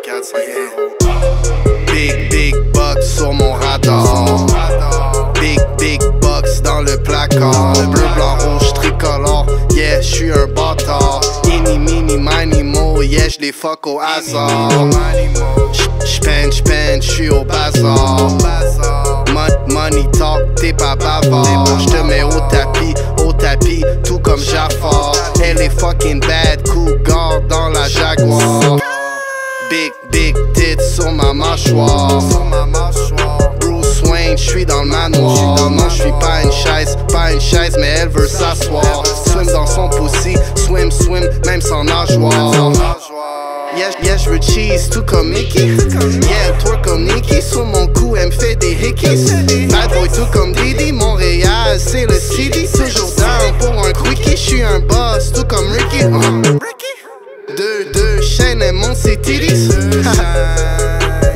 que Big, big box sur mon radar. Big, big box dans le placard. Le bleu, blanc, rouge, tricolore. Yeah, je suis un bâtard. Ini, mini, mini, mo. Yeah, je les fuck au hasard. J'peine, j'peine, j'suis au bazar. Money talk, t'es pas bavard. J'te mets au tapis, au tapis, tout comme Jafar. Elle est fucking bad, cool. Big, big tits sur ma mâchoire. Bruce Wayne, j'suis dans le manoir. Non, j'suis pas une chaise, pas une chaise, mais elle veut s'asseoir. Swim dans son pussy, swim, swim, même sans nageoire. Yeah, yeah j'veux cheese, tout comme Mickey. Yeah, toi comme Nicky, sur mon cou, elle me fait des hickeys. Bad boy, tout comme Didi, Montréal, c'est le city. Toujours down pour un quickie, j'suis un boss, tout comme Ricky. Deux, deux chaînes, elle monte ses.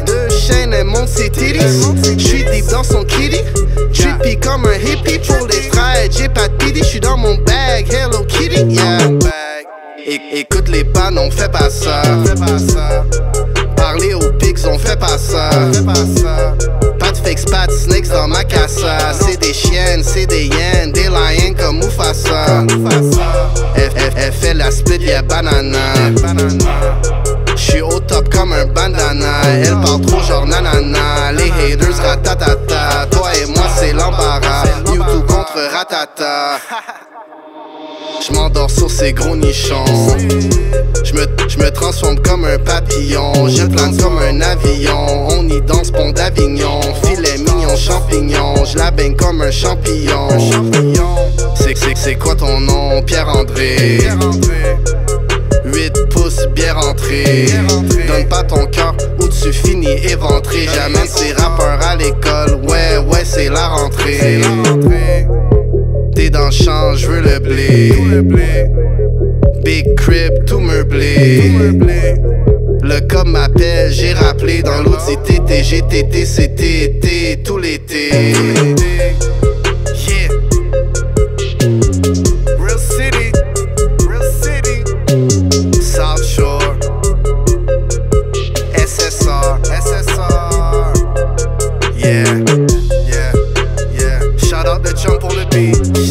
Deux chaînes, elle monte ses titties. J'suis deep dans son kitty. Trippy comme un hippie pour les frères. J'ai pas de pity, j'suis dans mon bag. Hello Kitty, yeah. Écoute les pannes, on fait pas ça. Parler aux pigs, on fait pas ça. Pas de fake pas de snakes dans ma casa. C'est des chiennes, c'est des hyènes, des lions comme Mufasa. Elle- elle fait la split, y'a banana. J'suis au top comme un bandana. Elle parle trop genre nanana. Les haters ratatata. Toi et moi c'est l'embarras. Mewtwo contre ratata. J'm'endors sur ces gros nichons. J'me j'me transforme comme un papillon. Je plane comme un avion. On y danse pont d'Avignon. Filet mignon, champignon. J'la baigne comme un champignon. C'est quoi ton nom? Pierre-André. 8 pouces bien rentré. Donne pas ton cœur ou tu finis éventré. J'amène ces rappeurs à l'école. Ouais, ouais, c'est la rentrée. T'es dans le champ, je veux le blé. Big crib, tout meublé. Le cop m'appelle, j'ai rappelé dans l'autre c'était TGTT, c'était été tout l'été. on the beat.